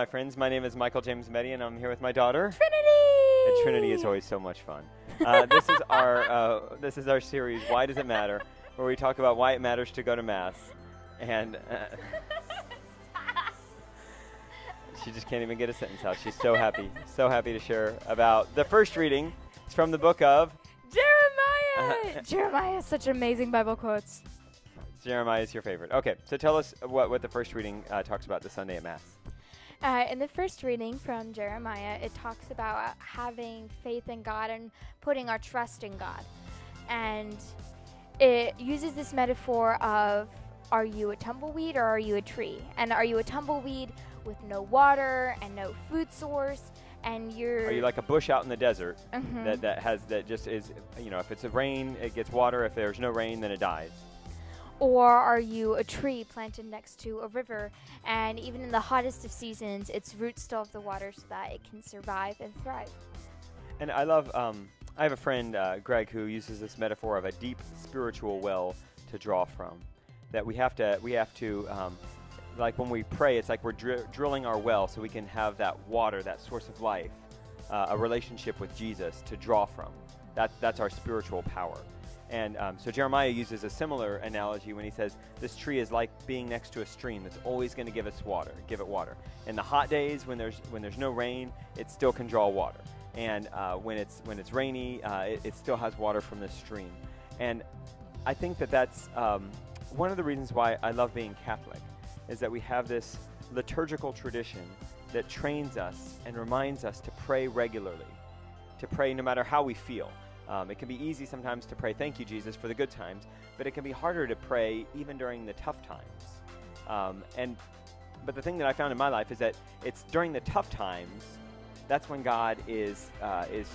my friends. My name is Michael James Mette, and I'm here with my daughter. Trinity. And Trinity is always so much fun. Uh, this is our uh, this is our series. Why does it matter? Where we talk about why it matters to go to mass, and uh, she just can't even get a sentence out. She's so happy, so happy to share about the first reading. It's from the book of Jeremiah. Jeremiah has such amazing Bible quotes. Jeremiah is your favorite. Okay, so tell us what, what the first reading uh, talks about this Sunday at Mass. Uh, in the first reading from Jeremiah, it talks about having faith in God and putting our trust in God. And it uses this metaphor of are you a tumbleweed or are you a tree? And are you a tumbleweed with no water and no food source? And you're. Are you like a bush out in the desert Mhm. that, that has that just is you know if it's a rain it gets water if there's no rain then it dies. Or are you a tree planted next to a river and even in the hottest of seasons, its roots still have the water so that it can survive and thrive? And I love, um, I have a friend, uh, Greg, who uses this metaphor of a deep spiritual well to draw from. That we have to, we have to, um, like when we pray, it's like we're dri- drilling our well so we can have that water, that source of life, uh, a relationship with Jesus to draw from. That, that's our spiritual power. And um, so Jeremiah uses a similar analogy when he says this tree is like being next to a stream that's always going to give us water, give it water. In the hot days when there's when there's no rain, it still can draw water. And uh, when it's when it's rainy, uh, it, it still has water from the stream. And I think that that's um, one of the reasons why I love being Catholic, is that we have this liturgical tradition that trains us and reminds us to pray regularly, to pray no matter how we feel. Um, it can be easy sometimes to pray, thank you, Jesus, for the good times, but it can be harder to pray even during the tough times. Um, and but the thing that I found in my life is that it's during the tough times that's when God is uh, is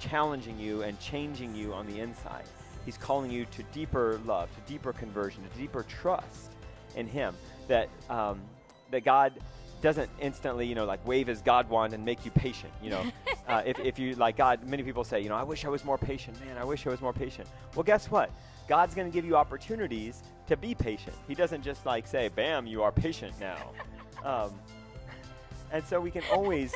challenging you and changing you on the inside. He's calling you to deeper love, to deeper conversion, to deeper trust in Him. That um, that God doesn't instantly, you know, like wave His God wand and make you patient. You know, uh, if if you like God, many people say, you know, I wish I was more patient. Man, I wish I was more patient. Well, guess what? God's going to give you opportunities to be patient. He doesn't just like say, "Bam, you are patient now." Um, and so we can always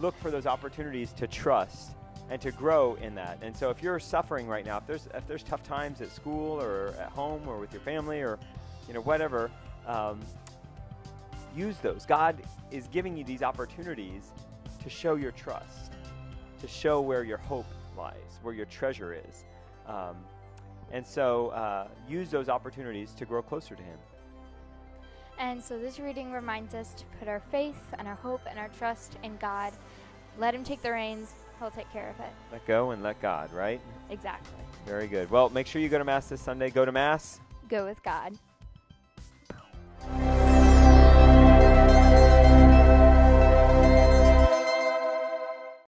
look for those opportunities to trust and to grow in that. And so if you're suffering right now, if there's if there's tough times at school or at home or with your family or you know whatever, um, use those. God is giving you these opportunities to show your trust, to show where your hope lies, where your treasure is. Um, and so uh, use those opportunities to grow closer to Him. And so this reading reminds us to put our faith and our hope and our trust in God. Let Him take the reins, He'll take care of it. Let go and let God, right? Exactly. Very good. Well, make sure you go to Mass this Sunday. Go to Mass. Go with God.